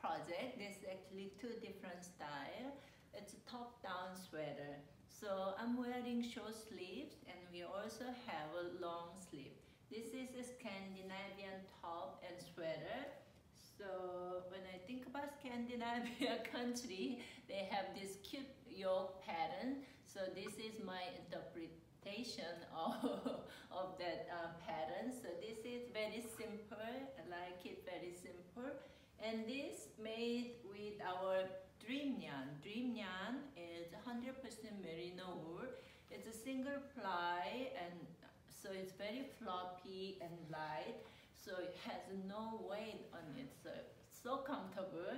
project. There's actually two different style. It's a top-down sweater. So I'm wearing short sleeves and we also have a long sleeve. This is a Scandinavian top and sweater. So when I think about Scandinavia country, they have this cute yoke pattern. So this is my interpretation of, of that uh, pattern. So this is very simple. I like it very simple. And this made with our Dream Yarn. Dream Yarn is 100% merino wool. It's a single ply and so it's very floppy and light. So it has no weight on it. So so comfortable.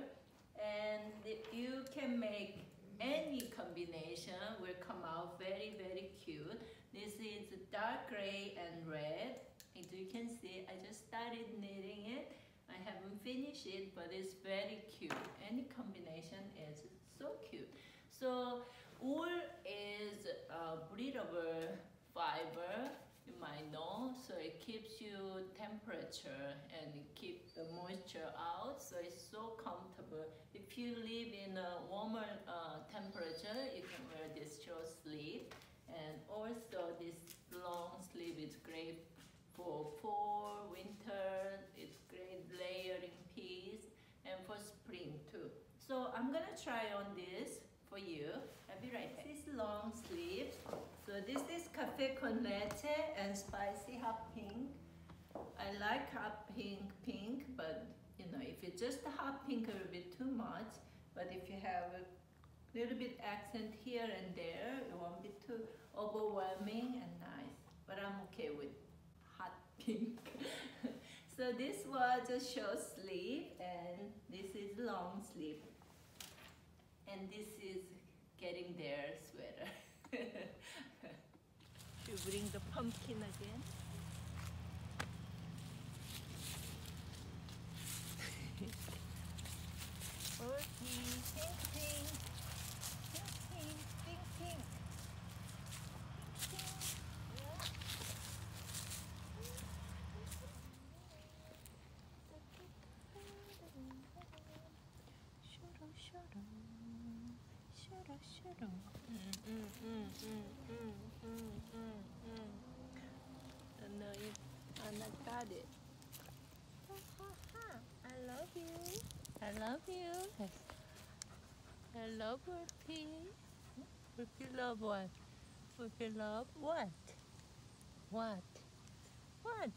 And you can make any combination will come out very, very cute. This is dark gray and red. As you can see, I just started knitting it. I haven't finished it, but it's very cute. Any combination is so cute. So wool is a breathable fiber, you might know. So it keeps you temperature and it keep the moisture out. So it's so comfortable. If you live in a warmer uh, temperature, you can wear this short sleeve. And also this long sleeve is great for fall, winter, it's great layering piece, and for spring too. So I'm gonna try on this for you. I'll be right back. This is long sleeves. So this is cafe con leche and spicy hot pink. I like hot pink pink, but you know, if it's just a hot pink, it will be too much. But if you have a little bit accent here and there, it won't be too overwhelming and nice. But I'm okay with hot pink. so this was a short sleeve and this is long sleeve. And this is getting their sweater. you bring the pumpkin again. Okay, pink, pink, pink, pink, pink, pink. Mm, mm, mm, mm, mm, mm, mm, mm. And now you, I love you. I love you. I love Wolfie. Wolfie love what? Wolfie love what? What? What?